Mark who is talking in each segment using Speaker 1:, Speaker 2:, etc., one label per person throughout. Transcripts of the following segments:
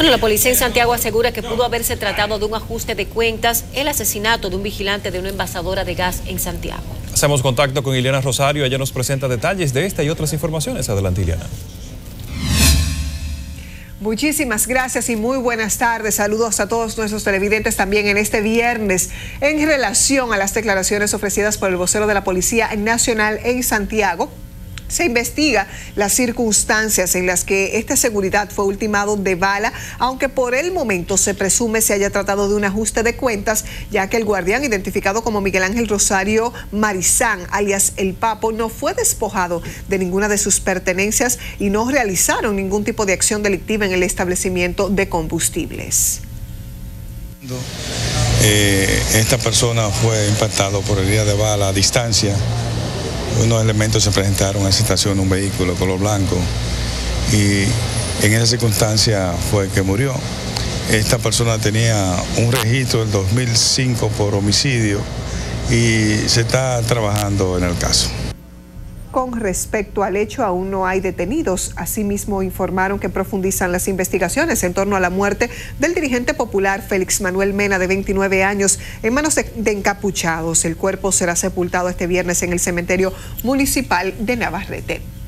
Speaker 1: Bueno, la policía en Santiago asegura que pudo haberse tratado de un ajuste de cuentas el asesinato de un vigilante de una envasadora de gas en Santiago.
Speaker 2: Hacemos contacto con Ileana Rosario, ella nos presenta detalles de esta y otras informaciones. Adelante, Ileana.
Speaker 3: Muchísimas gracias y muy buenas tardes. Saludos a todos nuestros televidentes también en este viernes en relación a las declaraciones ofrecidas por el vocero de la Policía Nacional en Santiago se investiga las circunstancias en las que esta seguridad fue ultimado de bala, aunque por el momento se presume se haya tratado de un ajuste de cuentas, ya que el guardián identificado como Miguel Ángel Rosario Marizán, alias El Papo, no fue despojado de ninguna de sus pertenencias y no realizaron ningún tipo de acción delictiva en el establecimiento de combustibles.
Speaker 4: Eh, esta persona fue impactado por herida de bala a distancia unos elementos se presentaron en esa estación, un vehículo color blanco, y en esa circunstancia fue que murió. Esta persona tenía un registro del 2005 por homicidio y se está trabajando en el caso.
Speaker 3: Con respecto al hecho, aún no hay detenidos. Asimismo, informaron que profundizan las investigaciones en torno a la muerte del dirigente popular Félix Manuel Mena, de 29 años, en manos de, encapuchados. El cuerpo será sepultado este viernes en el cementerio municipal de Navarrete.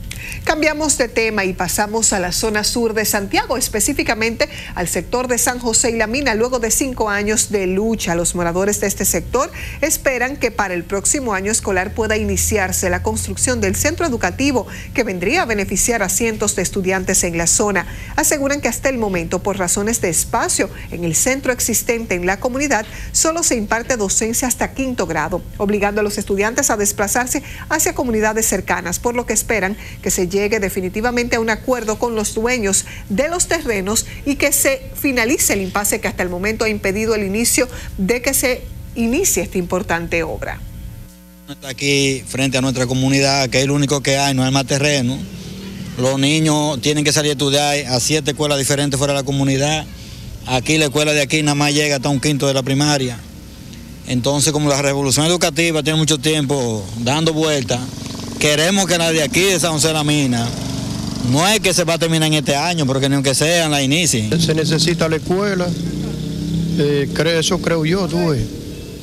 Speaker 3: Cambiamos de tema y pasamos a la zona sur de Santiago, específicamente al sector de San José y la Mina. Luego de cinco años de lucha, los moradores de este sector esperan que para el próximo año escolar pueda iniciarse la construcción del centro educativo que vendría a beneficiar a cientos de estudiantes en la zona. Aseguran que hasta el momento, por razones de espacio en el centro existente en la comunidad, solo se imparte docencia hasta quinto grado, obligando a los estudiantes a desplazarse hacia comunidades cercanas, por lo que esperan que se llegue definitivamente a un acuerdo con los dueños de los terrenos y que se finalice el impasse que hasta el momento ha impedido el inicio de que se inicie esta importante obra.
Speaker 5: Está aquí frente a nuestra comunidad, que es lo único que hay, no hay más terreno. Los niños tienen que salir a estudiar a siete escuelas diferentes fuera de la comunidad. Aquí la escuela de aquí nada más llega hasta un quinto de la primaria. Entonces, como la revolución educativa tiene mucho tiempo dando vueltas, queremos que nadie aquí de San José de la Mina, no es que se va a terminar en este año, porque ni aunque sea, la inicie.
Speaker 6: Se necesita la escuela, eh, eso creo yo, tú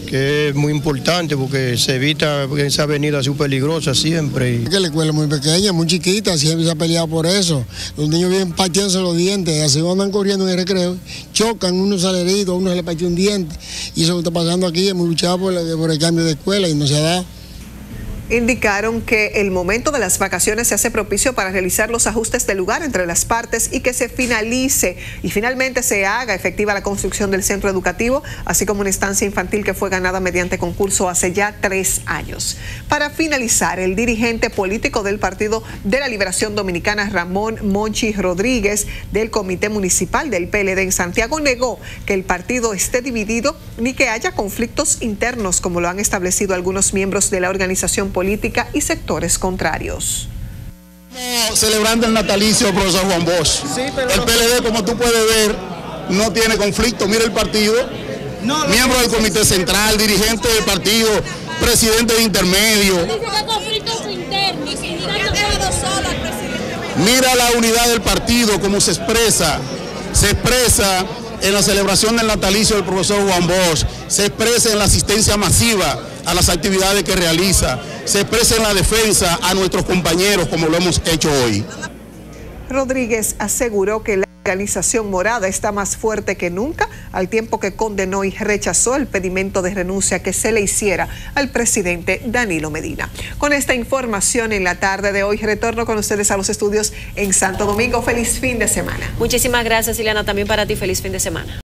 Speaker 6: que es muy importante porque se evita esa avenida súper peligrosa siempre.
Speaker 7: Que la escuela es muy pequeña, muy chiquita, siempre se ha peleado por eso. Los niños vienen partiéndose los dientes, así andan corriendo en el recreo, chocan, uno sale herido, uno se le partió un diente. Y eso que está pasando aquí, hemos luchado por, por el cambio de escuela y no se ha dado
Speaker 3: indicaron que el momento de las vacaciones se hace propicio para realizar los ajustes de lugar entre las partes y que se finalice y finalmente se haga efectiva la construcción del centro educativo, así como una instancia infantil que fue ganada mediante concurso hace ya tres años. Para finalizar, el dirigente político del Partido de la Liberación Dominicana, Ramón Monchi Rodríguez, del Comité Municipal del PLD en Santiago, negó que el partido esté dividido ni que haya conflictos internos, como lo han establecido algunos miembros de la organización política política y sectores contrarios.
Speaker 8: Celebrando el natalicio del profesor Juan Bosch. el PLD, como tú puedes ver, no tiene conflicto. Mira el partido, miembro del comité central, dirigente del partido, presidente de intermedio. Mira la unidad del partido, cómo se expresa. Se expresa en la celebración del natalicio del profesor Juan Bosch, se expresa en la asistencia masiva a las actividades que realiza, se expresa en la defensa a nuestros compañeros como lo hemos hecho hoy.
Speaker 3: Rodríguez aseguró que la organización morada está más fuerte que nunca, al tiempo que condenó y rechazó el pedimento de renuncia que se le hiciera al presidente Danilo Medina. Con esta información en la tarde de hoy, retorno con ustedes a los estudios en Santo Domingo. Feliz fin de semana.
Speaker 1: Muchísimas gracias, Ileana, también para ti. Feliz fin de semana.